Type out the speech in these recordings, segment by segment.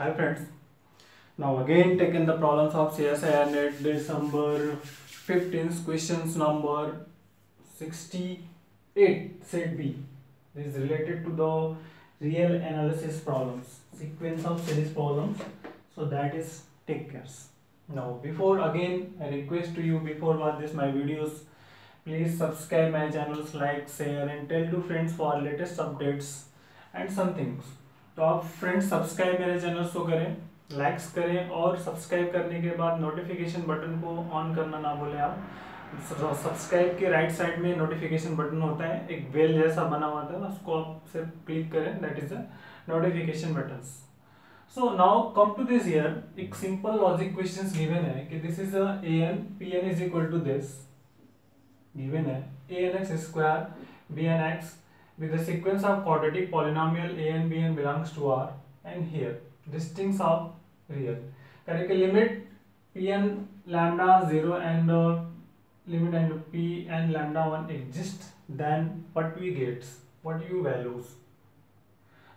Hi friends. Now again taking the problems of CSIR net December 15th questions number 68 set B. This is related to the real analysis problems, sequence of series problems. So that is take care. Now before again I request to you before watch this my videos please subscribe my channels like share and tell to friends for latest updates and some things तो आप friends subscribe मेरे channel को करें likes करें और subscribe करने के बाद नोटिफिकेशन बटन को ऑन करना ना भूलें आप। सब्सक्राइब के राइट साइड में नोटिफिकेशन बटन होता है, एक बेल जैसा बना हुआ था, उसको आप सिर्फ़ क्लिक करें that is the notification button so now come to this year एक सिंपल लॉजिक क्वेश्चन गिवन है कि is A N P N is equal to this given है A N X square B N X with the sequence of quadratic polynomial a and b and belongs to R and here distincts of real. Correct limit p and lambda 0 and uh, limit and p and lambda 1 exist then what we get what you values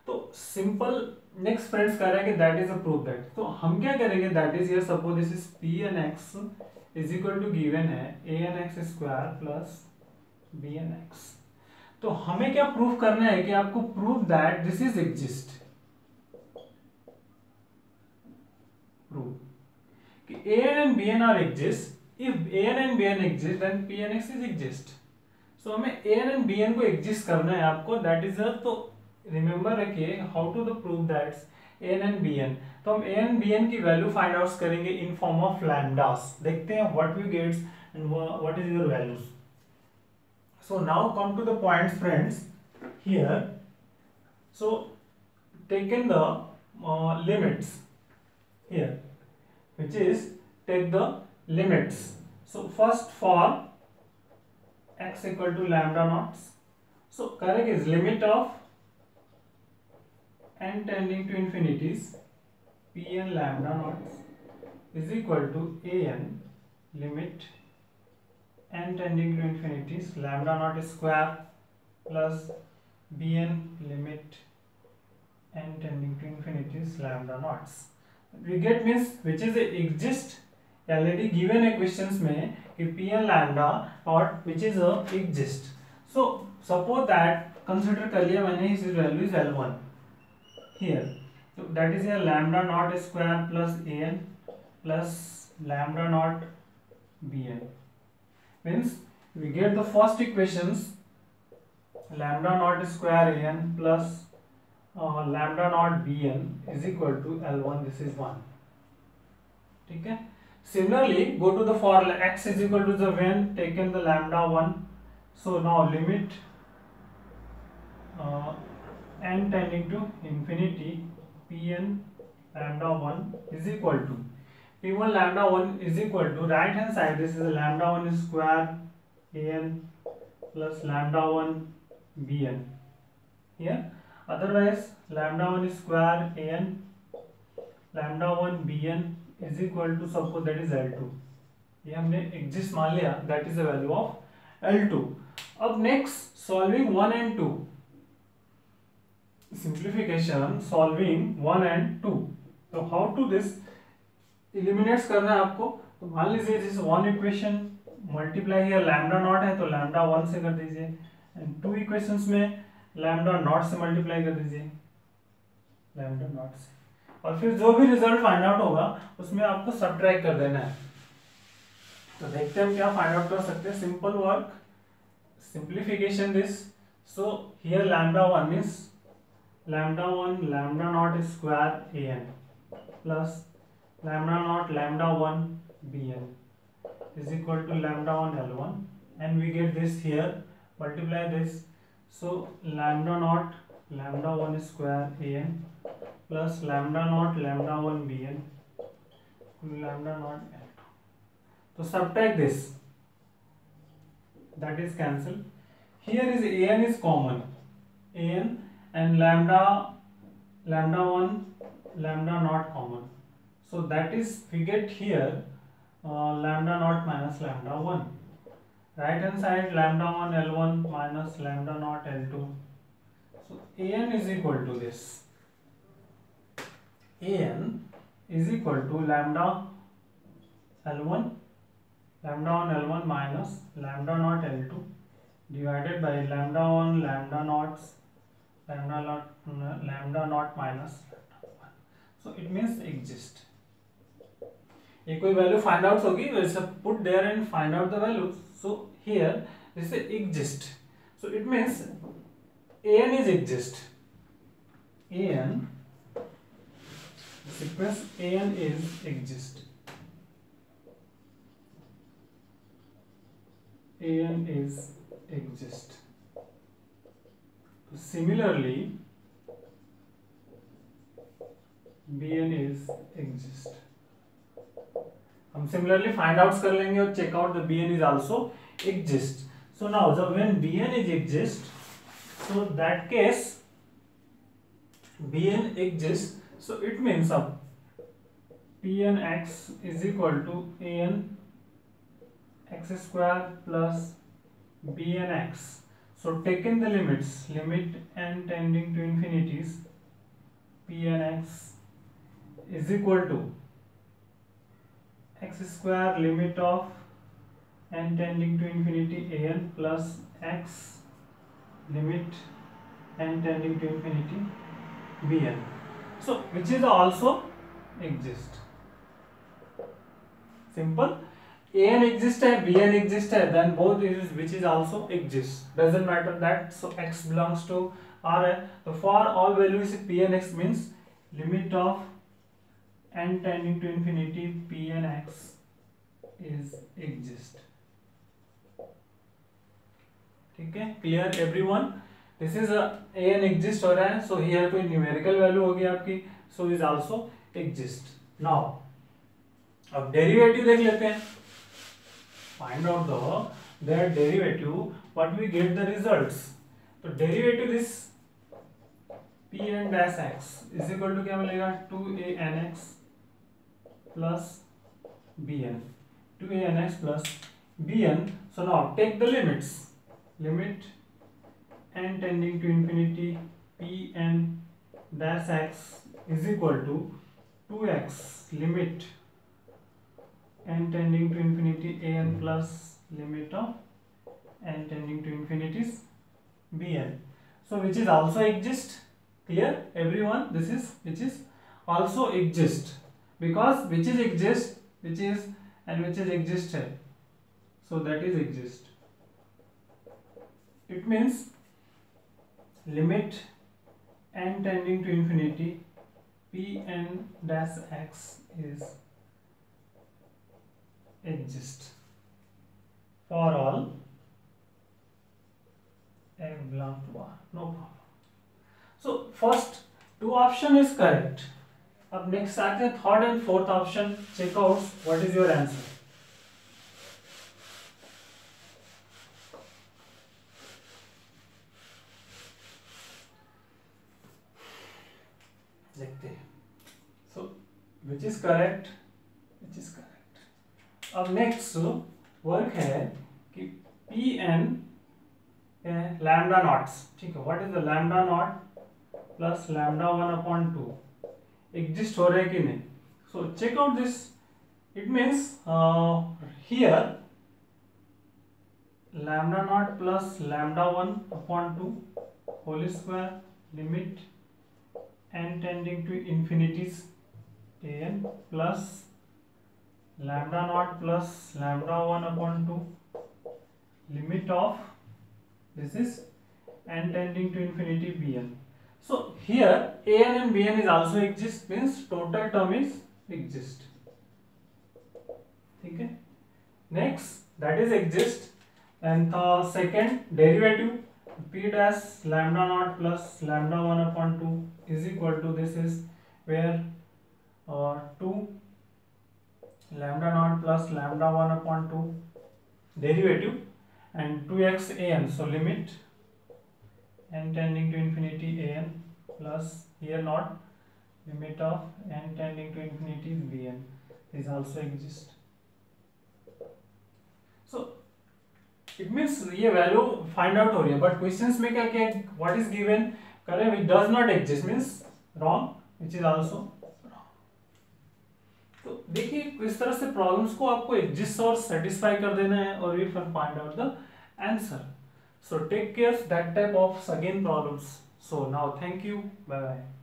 तो simple next friends कह रहा है कि that is a proof that तो हम क्या करेंगे that is here suppose this is P N X is equal to given है A N X square plus B N X तो हमें क्या प्रूफ करना है कि आपको proof that this is exist proof कि A N and B N are exist if A N and B N exist then P N X is exist so हमें A N and B N को exist करना है आपको. That is तो remember रखिए how to the proof that A N and B N तो हम A N B N की वैल्यू फाइंड आउट करेंगे इन फॉर्म ऑफ़ लैंडास देखते हैं what we gets and what is your values so now come to the points friends. Here so taken the uh, limits. Here which is take the limits. So first for x equal to lambda naught so correct is limit of n tending to infinities p n lambda naught is equal to a n limit n tending to infinity is lambda naught square plus bn limit n tending to infinity is lambda naught we get means which is exist already given a questions में कि p n lambda naught which is a exist so suppose that consider कर लिया मैंने इस value is l1 here so that is a lambda naught square plus an plus lambda naught bn means we get the first equations lambda naught square an plus uh, lambda naught bn is equal to l1 this is 1 ठीक है similarly go to the for x is equal to the when taken the lambda 1 so now limit uh, n tending to infinity pn lambda 1 is equal to p1 lambda 1 is equal to right hand side this is lambda 1 square an plus lambda 1 bn here otherwise lambda 1 square an lambda 1 bn is equal to suppose that is l2 ये हमने exist मान लिया that is the value of l2 अब next solving 1 and 2 simplification solving 1 and 2 तो how to this eliminates करना है आपको। तो मान लीजिए this one equation multiply here lambda naught है तो लैम्डा वन से कर दीजिए। एंड टू इक्वेशंस में लैम्डा नॉट से मल्टीप्लाई कर दीजिए। लैम्डा नॉट से। और फिर जो भी रिज़ल्ट फाइंड आउट होगा, उसमें आपको सब्ट्रैक्ट कर देना है। तो देखते हैं हम क्या फाइंड आउट कर सकते हैं। Simple work simplification this so here lambda one means lambda one lambda naught square A N plus lambda naught lambda 1 bn is equal to lambda 1 l1 and we get this here multiply this. So lambda naught lambda 1 square an plus lambda naught lambda 1 bn lambda naught l2 so subtract this. That is cancelled here is an is common. An and lambda lambda 1 lambda not common so that is we get here uh, lambda naught minus lambda 1 right hand side lambda 1 l1 minus lambda naught l2 so an is equal to this. An is equal to lambda L1 lambda 1 L1 minus lambda naught L2 divided by lambda 1 lambda naught lambda naught lambda naught minus lambda 1 so it means exist ये कोई value find out होगी put there and find out the value so here this exist so it means N is exist N sequence N is exist N is exist similarly B N is exist हम similarly find out कर लेंगे और check out the B N is also exist so now जब when B N is exist so that case B N exist so it means अब P N X is equal to A N X square plus B N x so taking the limits limit n tending to infinities pnx is equal to x square limit of n tending to infinity an plus x limit n tending to infinity bn so which is also exist. Simple. An exist hai bn exist hai then both is which is also exist. Doesn't matter that. So x belongs to r so for all values pnx means limit of n tending to infinity p and x is exist. ठीक है? Clear everyone this is N exist हो रहा है so here कोई numerical value होगी आपकी so is also exist now अब derivative देख लेते हैं। Find out the derivative what we get the results तो derivative this P N dash X is equal to क्या मिलेगा? Two A N X plus bn. 2anx plus bn. So now take the limits. Limit n tending to infinity pn dash x is equal to 2x limit n tending to infinity an plus limit of n tending to infinities bn. So which is also exist. Clear? Everyone? This is which is also exist because which is exist which is and which is existed. So that is exist. It means limit n tending to infinity p n dash x is exist. For all n belong to r no problem. So first two option is correct अब next आते हैं third and fourth option check out what is your answer देखते हैं। So which is correct which is correct अब next work है कि P N lambda naughts ठीक है what is the lambda naught plus lambda one upon two exist हो रहे हैं कि नहीं? So check out this it means here lambda naught plus lambda one upon two whole square limit N tending to infinities N plus lambda naught plus lambda one upon two limit of this is N tending to infinity B N So here an and bn is also exist means total term is exist. ठीक है next that is exist and the second derivative p dash lambda naught plus lambda 1 upon 2 is equal to this is where uh, 2 lambda naught plus lambda 1 upon 2 derivative and 2x an so limit n tending to infinity an plus here not limit of n tending to infinity is bn is also exist so it means ये value find out हो रही है but questions में क्या क्या what is given करें which does not exist means wrong which is also तो देखिए इस तरह से प्रॉब्लम्स को आपको एग्जिस्ट और सेटिस्फाई कर देना है और you can find out the answer so take care that type of again problems. So now thank you. Bye bye